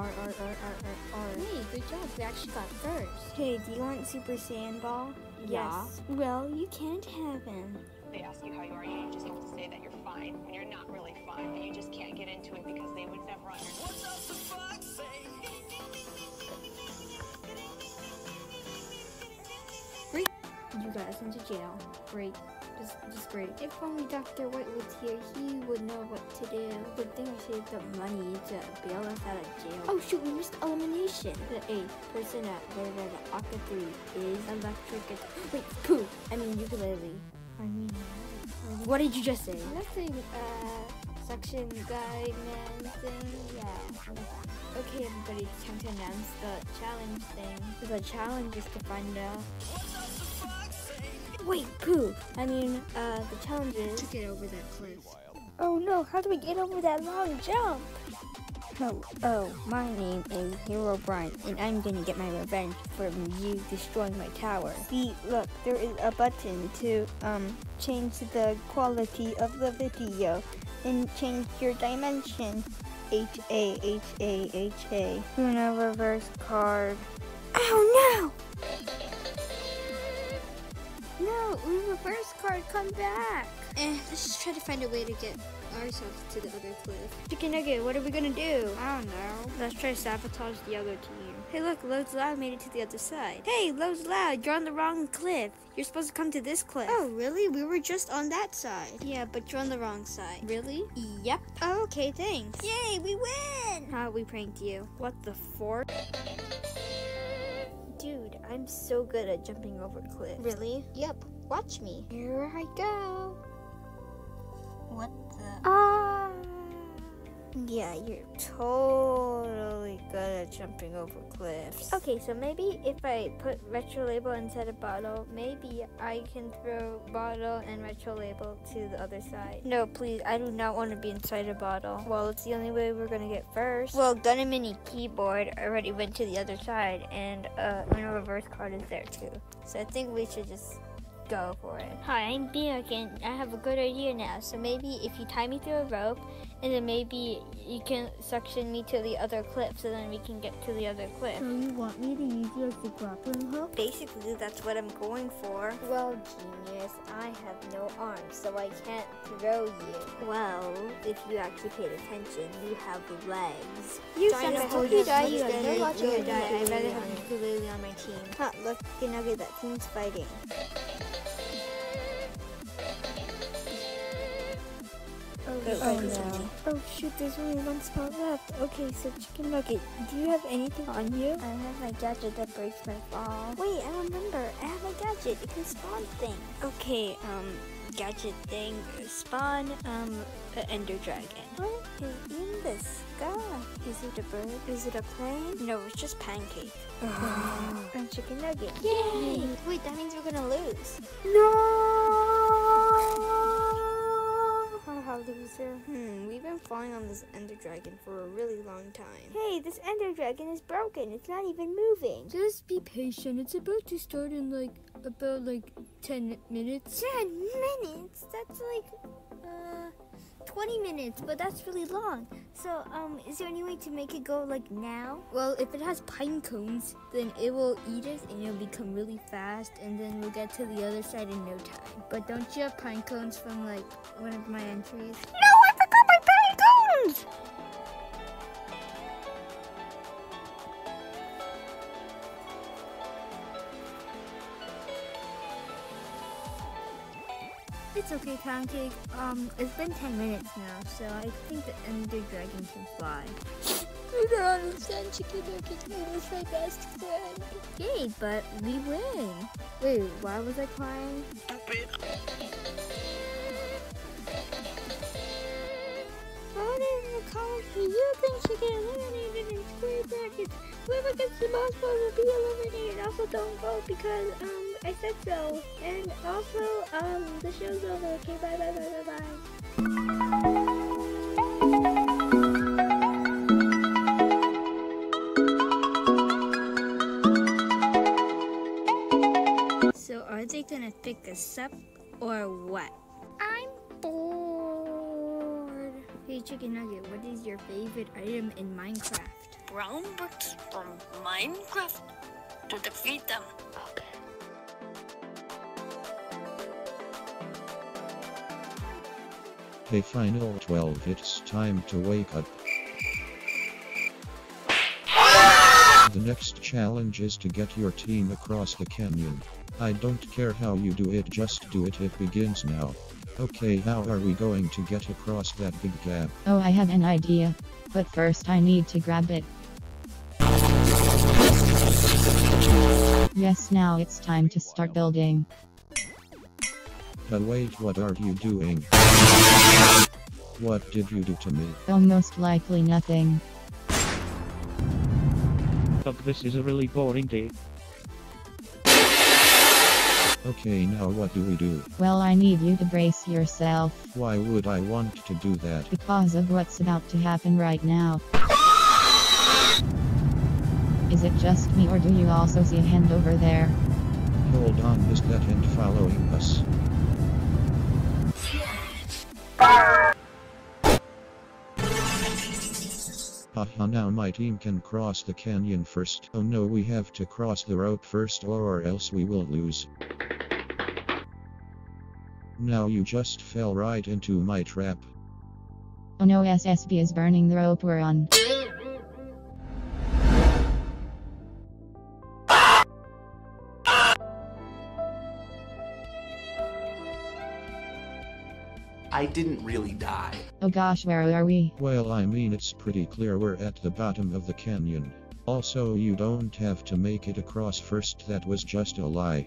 R, R, R, R, R, R. Hey, good job. We actually got first. Hey, do you want Super Saiyan Ball? Yeah. Yes. Well, you can't have him. They ask you how you are, you just have to say that you're fine when you're not really fine, but you just can't get into it because they would never understand. Great. You got us into jail. Great. Just, just great. If only Dr. White was here, he would know what to do. Good thing I saved up money to bail us out of jail. Oh shoot, we missed elimination. The eighth person at where the Aka 3 is electric. Wait, poo. I mean ukulele. I mean, what did you just say? Nothing, uh, section guide man thing. Yeah. Okay, everybody, it's time to announce the challenge thing. The challenge is to find out. Wait, poo. I mean, uh, the challenge is To get over that cliff. Oh no, how do we get over that long jump? Oh, oh, my name is Herobrine, and I'm gonna get my revenge for you destroying my tower. See, look, there is a button to, um, change the quality of the video and change your dimension. H A H A H A. Uno reverse card. Oh no! No, we reverse card, come back. Eh, let's just try to find a way to get ourselves to the other cliff. Chicken Nugget, what are we gonna do? I don't know. Let's try to sabotage the other team. Hey, look, Loads Loud made it to the other side. Hey, Loads Loud, you're on the wrong cliff. You're supposed to come to this cliff. Oh, really? We were just on that side. yeah, but you're on the wrong side. Really? Yep. Oh, okay, thanks. Yay, we win! How we pranked you. What the fork? Dude, I'm so good at jumping over cliffs. Really? Yep. Watch me. Here I go. What the? Ah. Yeah, you're totally good at jumping over cliffs. Okay, so maybe if I put retro label inside a bottle, maybe I can throw bottle and retro label to the other side. No, please, I do not want to be inside a bottle. Well, it's the only way we're gonna get first. Well, Gun and Mini keyboard already went to the other side, and uh, Uno reverse card is there too. So I think we should just go for it. Hi, I'm Biak and I have a good idea now. So maybe if you tie me through a rope and then maybe you can suction me to the other cliff so then we can get to the other cliff. So you want me to use you as the grappling hook? Basically, that's what I'm going for. Well, genius, I have no arms, so I can't throw you. Well, if you actually paid attention, you have legs. You Darn it, son of a you die, you you're have no logic you're in gonna die. I'd rather have on a ukulele on my team. Huh, look, Nugget, that team's fighting. Oh, no. no. Oh shoot, there's only one spot left. Okay, so Chicken Nugget, do you have anything on you? I have my gadget that breaks my fall. Wait, I remember. I have my gadget. It can spawn things. Okay, um, gadget thing, spawn, um, an ender dragon. What is in the sky? Is it a bird? Is it a plane? No, it's just pancake. and Chicken Nugget. Yay! Wait, that means we're gonna lose. No! Haha, loser. Hmm, we've been flying on this Ender Dragon for a really long time. Hey, this Ender Dragon is broken. It's not even moving. Just be patient. It's about to start in like about like 10 minutes. Ten minutes? That's like, uh, 20 minutes, but that's really long. So, um, is there any way to make it go like now? Well, if it has pine cones, then it will eat us and it'll become really fast and then we'll get to the other side in no time. But don't you have pine cones from like one of my entries? No, I forgot my pine cones! It's okay, Pancake. Um, it's been 10 minutes now, so I think the Ender Dragon can fly. I don't understand Chicken Nugget. He was my best friend. Yay, but we win. Wait, why was I crying? Vote in the comments who you think should get eliminated in square brackets. Whoever gets the most votes will be eliminated. Also, don't vote because um I said so. And also um the show's over. Okay, bye bye bye bye bye. So are they gonna pick us up or what? I'm bored. Hey Chicken Nugget, what is your favorite item in Minecraft? brown bricks from Minecraft to defeat them. Hey Final 12 it's time to wake up. The next challenge is to get your team across the canyon. I don't care how you do it just do it it begins now. Okay how are we going to get across that big gap? Oh, I have an idea. But first I need to grab it. Yes, now it's time to start building. But wait what are you doing? What did you do to me? Oh, most likely nothing. Ugh, this is a really boring day. Okay now what do we do? Well, I need you to brace yourself Why would I want to do that? because of what's about to happen right now. Is it just me or do you also see a hand over there? Hold on is that end following us? Haha now my team can cross the canyon first. Oh no we have to cross the rope first or else we will lose. Now you just fell right into my trap. Oh no, SSB is burning the rope we're on. I didn't really die. Oh gosh, where are we? Well I mean it's pretty clear we're at the bottom of the canyon. Also you don't have to make it across first that was just a lie.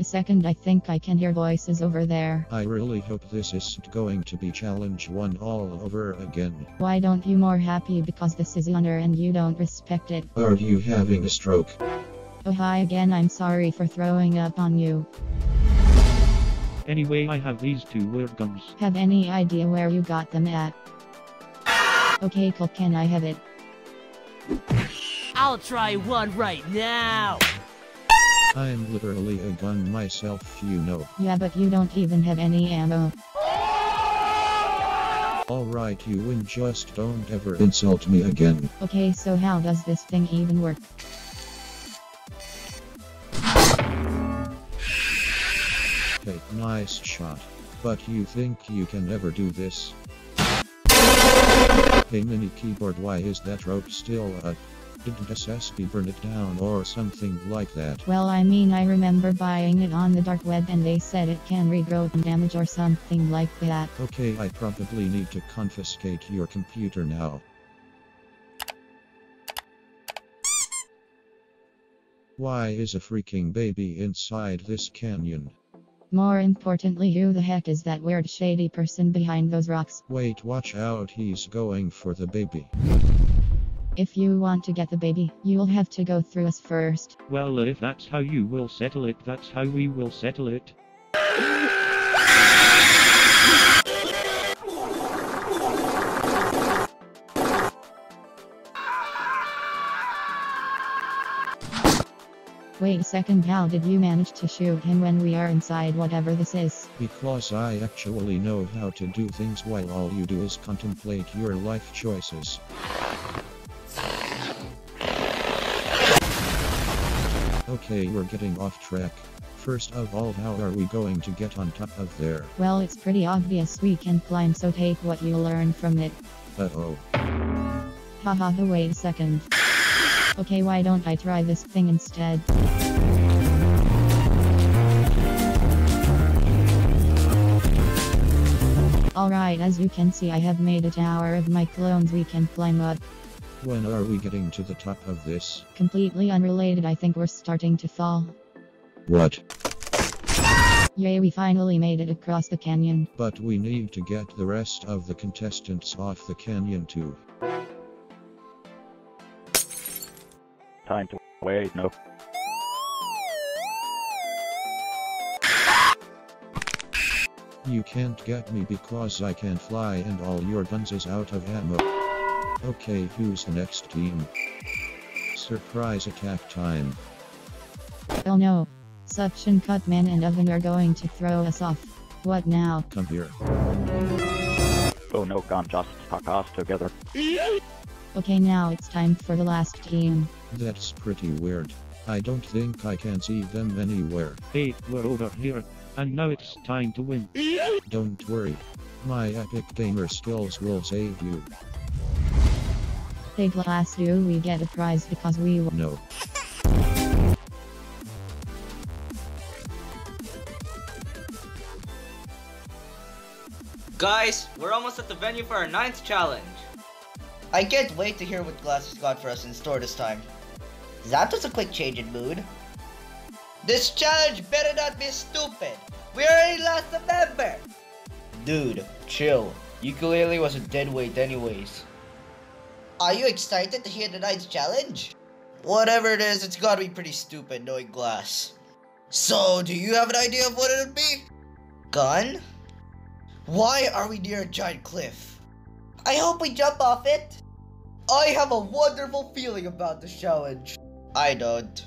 A second, I think I can hear voices over there. I really hope this isn't going to be challenge one all over again. Why don't you more happy because this is honor and you don't respect it? Are you having a stroke? Oh hi again, I'm sorry for throwing up on you. Anyway, I have these two weird guns. Have any idea where you got them at? Okay, cool, can I have it? I'll try one right now. I'm literally a gun myself, you know. Yeah, but you don't even have any ammo. Alright, you win, just don't ever insult me again. Okay, so how does this thing even work? Hey, nice shot. But you think you can ever do this? Hey mini keyboard, why is that rope still up? Didn't SSB burn it down or something like that? Well, I mean, I remember buying it on the dark web and they said it can regrow and damage or something like that. Okay, I probably need to confiscate your computer now. Why is a freaking baby inside this canyon? More importantly, who the heck is that weird shady person behind those rocks? Wait, watch out, he's going for the baby. If you want to get the baby, you'll have to go through us first. Well, if that's how you will settle it, that's how we will settle it. Wait a second, how did you manage to shoot him when we are inside whatever this is? Because I actually know how to do things while all you do is contemplate your life choices. Okay, we're getting off track. First of all, how are we going to get on top of there? Well, it's pretty obvious we can climb, so take what you learn from it. Uh oh. Haha, wait a second. Okay, why don't I try this thing instead? Alright, as you can see, I have made a tower of my clones we can climb up. When are we getting to the top of this? Completely unrelated, I think we're starting to fall. What? Yay, we finally made it across the canyon. But we need to get the rest of the contestants off the canyon too. Time to wait, no. You can't get me because I can fly and all your guns is out of ammo. Okay, who's the next team? Surprise attack time. Oh no. Suction Cup Man and Oven are going to throw us off. What now? Come here. Oh no, can't just fuck us together. Okay, now it's time for the last team. That's pretty weird. I don't think I can see them anywhere. Hey, we're over here. And now it's time to win. Don't worry. My epic gamer skills will save you. Big last do we get a prize because we won. No. Guys, we're almost at the venue for our ninth challenge. I can't wait to hear what Glass has got for us in store this time. That was a quick change in mood. This challenge better not be stupid. We already lost a member. Dude, chill. Ukulele was a dead weight anyways. Are you excited to hear tonight's challenge? Whatever it is, it's gotta be pretty stupid knowing Glass. So, do you have an idea of what it'd be? Gun? Why are we near a giant cliff? I hope we jump off it. I have a wonderful feeling about this challenge. I don't.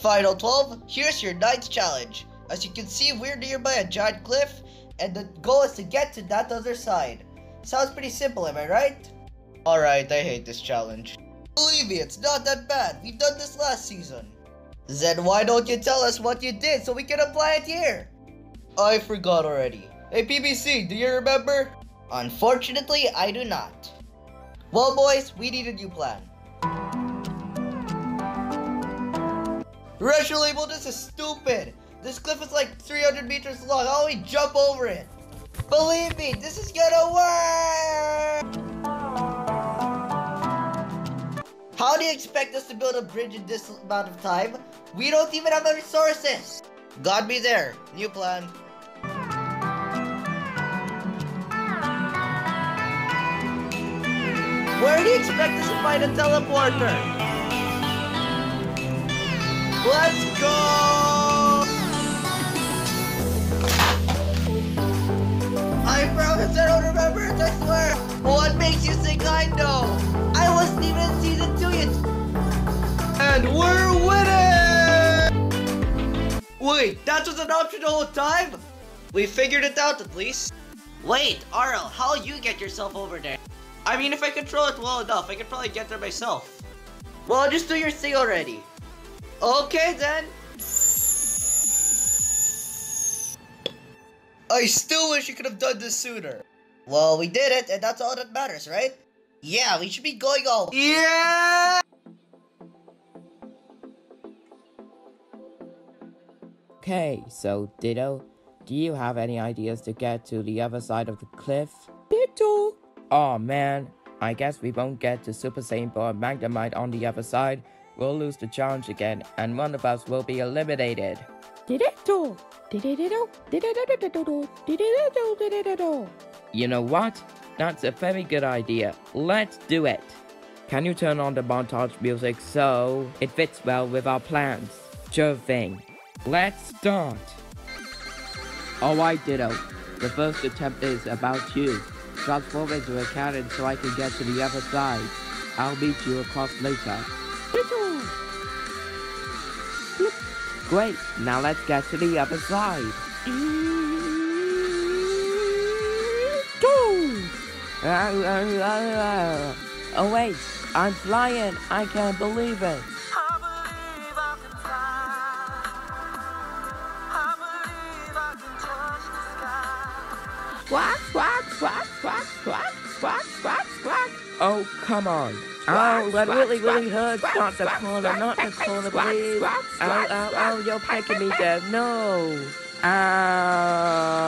Final 12, here's your ninth challenge. As you can see, we're nearby a giant cliff, and the goal is to get to that other side. Sounds pretty simple, am I right? Alright, I hate this challenge. Believe me, it's not that bad. We've done this last season. Then why don't you tell us what you did so we can apply it here? I forgot already. Hey PBC, do you remember? Unfortunately, I do not. Well, boys, we need a new plan. Retro label, this is stupid. This cliff is like 300 meters long. How do we jump over it? Believe me, this is gonna work! How do you expect us to build a bridge in this amount of time? We don't even have the resources! God be there. New plan. Where do you expect us to find a teleporter? Let's go! I promise I don't remember it, I swear! What makes you think I know? I wasn't even in season 2 yet! And we're winning! Wait, that was an option the whole time? We figured it out at least. Wait, Arl, how'll you get yourself over there? I mean, if I control it well enough, I could probably get there myself. Well, just do your thing already. Okay, then. I still wish you could have done this sooner. Well, we did it, and that's all that matters, right? Yeah, we should be going all. Yeah! Okay, so Ditto, do you have any ideas to get to the other side of the cliff? Ditto! Oh man, I guess we won't get to Super Saiyan Ball and Magnemite on the other side. We'll lose the challenge again, and one of us will be eliminated. Ditto! You know what? That's a very good idea. Let's do it. Can you turn on the montage music so it fits well with our plans? Sure thing. Let's start. Oh, Alright, Ditto. The first attempt is about you. Transform into a cannon so I can get to the other side. I'll meet you across later. Ditto! Great, now let's get to the other side. Mm-hmm. Oh wait, I'm flying. I can't believe it. Squawk, squawk, squawk, squawk, squawk, squawk, squawk, squawk. Oh, come on. Oh, that really, really hurts. Not the corner, not the corner, please. Oh, oh, oh, you're making me dead. No. Ow.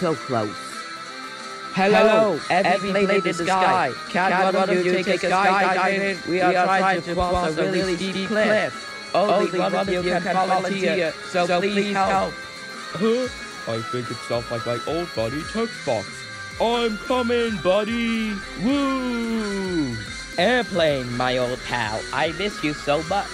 So close. Hello, every plane in the sky. Can one of you take a skydiving? We are trying to cross a really steep cliff. Only one of you can volunteer, so please help. Huh? I think it sounds like my old buddy text. I'm coming, buddy! Woo! Airplane, my old pal. I miss you so much.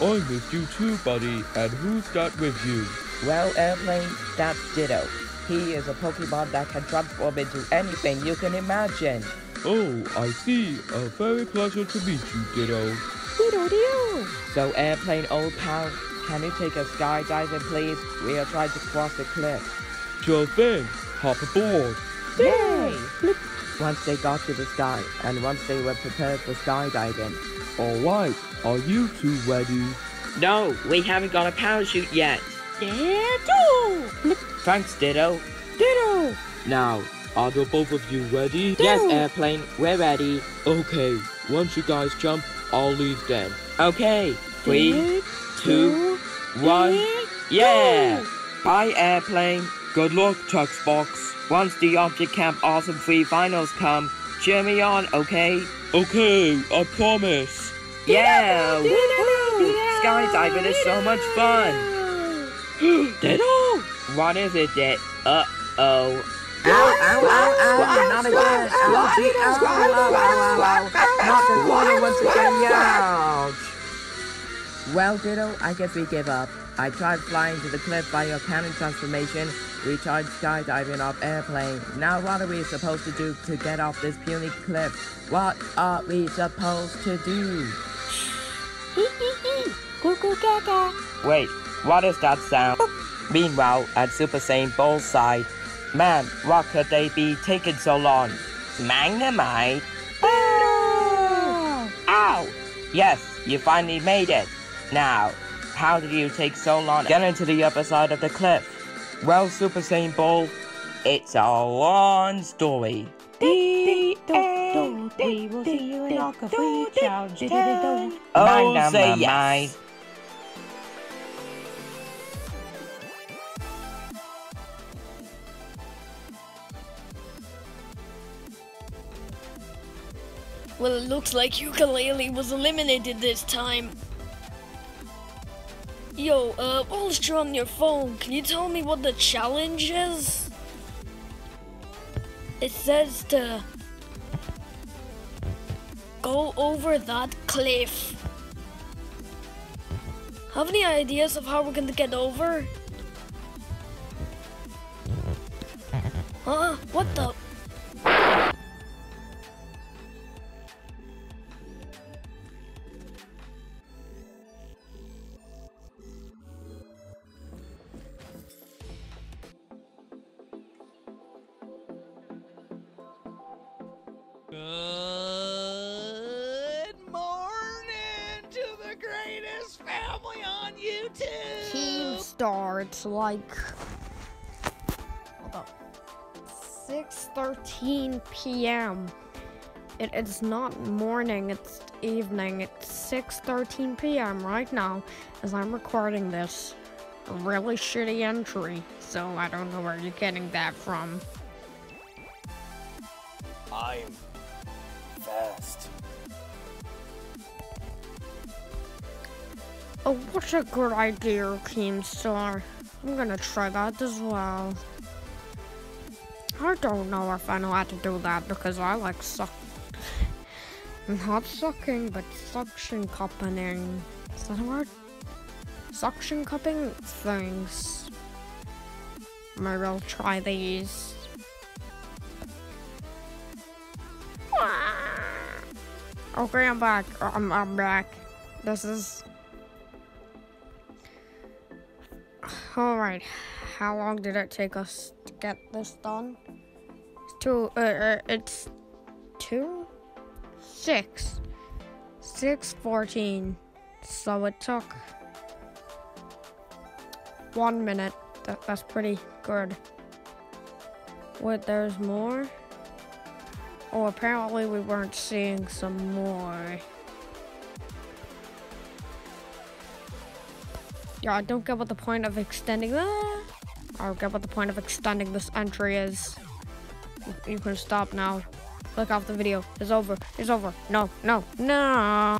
I miss you too, buddy. And who's that with you? Well, Airplane, that's Ditto. He is a Pokemon that can transform into anything you can imagine. Oh, I see. A very pleasure to meet you, Ditto. Ditto So, airplane old pal, can you take us skydiving, please? We are trying to cross the cliff. Sure thing. Hop aboard. Yay! Once they got to the sky, and once they were prepared for skydiving. Alright, are you two ready? No, we haven't got a parachute yet. Ditto! Thanks, Ditto. Ditto! Now, are the both of you ready? Yes, airplane, we're ready. Okay, once you guys jump, I'll leave then. Okay, three, two, one, yeah! Bye, airplane. Good luck, Textbox. Once the Object Camp Awesome 3 finals come, cheer me on, okay? Okay, I promise. Yeah! Woohoo! Skydiving is so much fun! Ditto! What is it, that... Uh-oh. Ow, ow, ow, ow, not again. Ouchie, ow, ow, ow, ow, ow, ow. Not the water once again, ouch. Well, Ditto, I guess we give up. I tried flying to the cliff by your cannon transformation. We tried skydiving off airplane. Now what are we supposed to do to get off this puny cliff? What are we supposed to do? Shh. Hee hee hee. Wait, what is that sound? Meanwhile, at Super Saiyan Bull's side, Man, what could they be taking so long? Magnemite? Oh! Ow! Yes, you finally made it. Now, how did you take so long getting to the upper side of the cliff? Well, Super Saiyan Bull, it's a long story. We will see you in Challenge. Oh, say yes. Well, it looks like Ukulele was eliminated this time. Yo, uh, whilst you're on your phone, can you tell me what the challenge is? It says to go over that cliff. Have any ideas of how we're gonna get over? Huh? What the? Good morning to the greatest family on YouTube. Team starts like hold up. 6:13 p.m. It, it's not morning, it's evening. It's 6:13 p.m. right now as I'm recording this. A really shitty entry, so I don't know where you're getting that from. I'm Oh, what a good idea, Keemstar. I'm gonna try that as well. I don't know if I know how to do that because I like suck. Not sucking, but suction cupping. Is that a word? Suction cupping things. Maybe I'll try these. Ah. Okay, I'm back. Oh, I'm, I'm back. This is Alright, how long did it take us to get this done? It's Two, uh, uh, it's two, six, six fourteen. So it took one minute. That, that's pretty good. Wait, there's more? Oh, apparently we weren't seeing some more. Yeah, I don't get what the point of extending that. I don't get what the point of extending this entry is. You can stop now. Click off the video. It's over. It's over. No, no, no.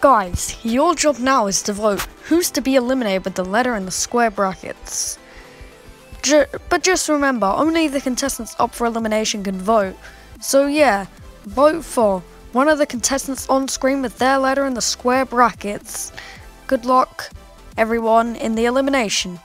Guys, your job now is to vote who's to be eliminated with the letter in the square brackets. Ju but just remember, only the contestants up for elimination can vote. So yeah, vote for one of the contestants on screen with their letter in the square brackets. Good luck, everyone, in the elimination.